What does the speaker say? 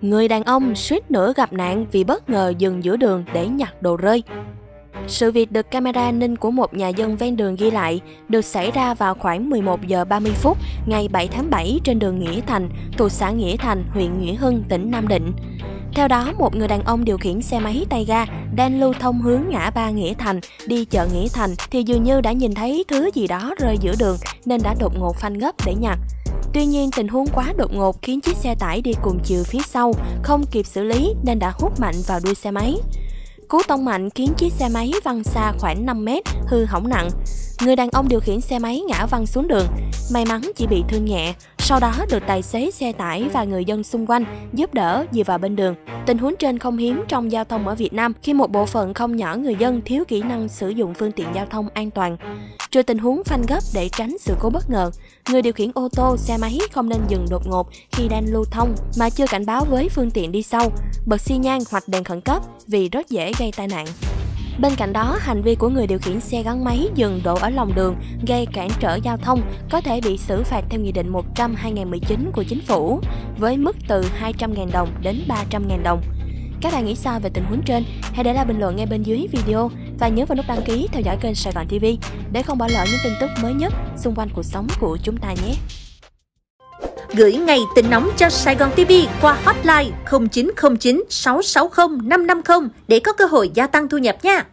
Người đàn ông suýt nữa gặp nạn vì bất ngờ dừng giữa đường để nhặt đồ rơi. Sự việc được camera an ninh của một nhà dân ven đường ghi lại được xảy ra vào khoảng 11 giờ 30 phút ngày 7 tháng 7 trên đường Nghĩa Thành, thuộc xã Nghĩa Thành, huyện Nghĩa Hưng, tỉnh Nam Định. Theo đó, một người đàn ông điều khiển xe máy tay ga đang lưu thông hướng ngã ba Nghĩa Thành đi chợ Nghĩa Thành thì dường như đã nhìn thấy thứ gì đó rơi giữa đường nên đã đột ngột phanh gấp để nhặt. Tuy nhiên, tình huống quá đột ngột khiến chiếc xe tải đi cùng chiều phía sau không kịp xử lý nên đã hút mạnh vào đuôi xe máy. Cú tông mạnh khiến chiếc xe máy văng xa khoảng 5 mét, hư hỏng nặng. Người đàn ông điều khiển xe máy ngã văng xuống đường, may mắn chỉ bị thương nhẹ, sau đó được tài xế xe tải và người dân xung quanh giúp đỡ dìa vào bên đường. Tình huống trên không hiếm trong giao thông ở Việt Nam khi một bộ phận không nhỏ người dân thiếu kỹ năng sử dụng phương tiện giao thông an toàn. Trừ tình huống phanh gấp để tránh sự cố bất ngờ, người điều khiển ô tô, xe máy không nên dừng đột ngột khi đang lưu thông mà chưa cảnh báo với phương tiện đi sau, bật xi nhan hoặc đèn khẩn cấp vì rất dễ gây tai nạn. Bên cạnh đó, hành vi của người điều khiển xe gắn máy dừng đổ ở lòng đường gây cản trở giao thông có thể bị xử phạt theo Nghị định 100-2019 của Chính phủ với mức từ 200.000 đồng đến 300.000 đồng. Các bạn nghĩ sao về tình huống trên? Hãy để lại bình luận ngay bên dưới video và nhớ vào nút đăng ký theo dõi kênh Sài Gòn TV để không bỏ lỡ những tin tức mới nhất xung quanh cuộc sống của chúng ta nhé. Gửi ngay tin nóng cho Sài Gòn TV qua hotline 0909 660 550 để có cơ hội gia tăng thu nhập nha.